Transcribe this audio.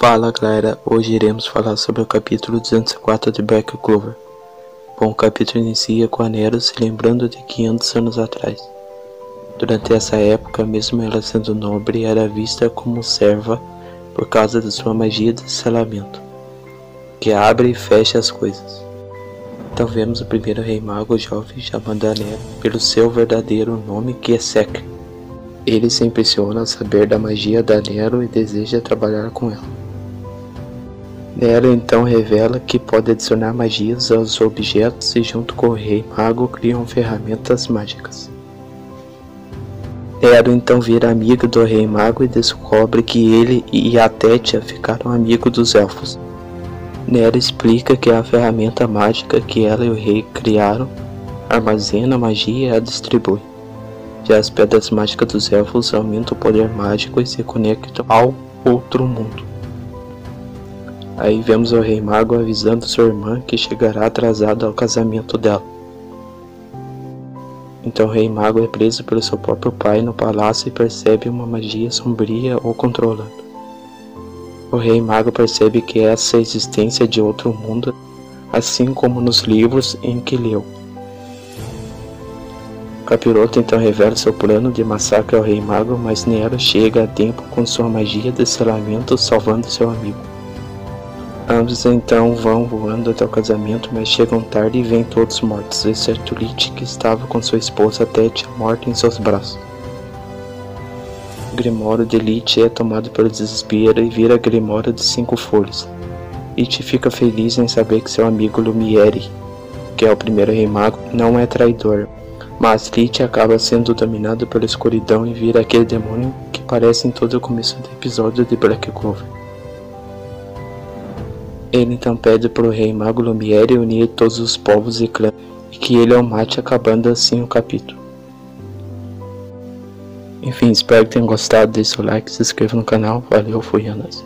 Fala galera, hoje iremos falar sobre o capítulo 204 de Black Clover. Bom, o capítulo inicia com a Nero se lembrando de 500 anos atrás. Durante essa época, mesmo ela sendo nobre, era vista como serva por causa da sua magia de selamento, que abre e fecha as coisas. Então vemos o primeiro rei mago jovem chamando a Nero pelo seu verdadeiro nome que é Sek. Ele se impressiona ao saber da magia da Nero e deseja trabalhar com ela. Nero então revela que pode adicionar magias aos objetos e junto com o Rei Mago criam ferramentas mágicas. Nero então vira amigo do Rei Mago e descobre que ele e a Tétia ficaram amigos dos elfos. Nero explica que a ferramenta mágica que ela e o rei criaram armazena magia e a distribui. Já as pedras mágicas dos elfos aumentam o poder mágico e se conectam ao outro mundo. Aí vemos o rei mago avisando sua irmã que chegará atrasado ao casamento dela. Então o rei mago é preso pelo seu próprio pai no palácio e percebe uma magia sombria o controlando. O rei mago percebe que essa é a existência de outro mundo, assim como nos livros em que leu. Capiroto então revela seu plano de massacre ao rei mago, mas Nero chega a tempo com sua magia de selamento salvando seu amigo. Ambos então vão voando até o casamento, mas chegam tarde e vêm todos mortos, exceto Lich, que estava com sua esposa Tete morta em seus braços. O Grimório de Lich é tomado pelo desespero e vira Grimório de cinco folhas. Lich fica feliz em saber que seu amigo Lumiere, que é o primeiro rei mago, não é traidor, mas Lich acaba sendo dominado pela escuridão e vira aquele demônio que aparece em todo o começo do episódio de Black Clover. Ele então pede para o rei Mago Lumiere unir todos os povos e clãs e que ele o mate, acabando assim o capítulo. Enfim, espero que tenham gostado, deixe seu like, se inscreva no canal, valeu, fui nós.